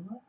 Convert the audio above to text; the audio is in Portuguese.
uma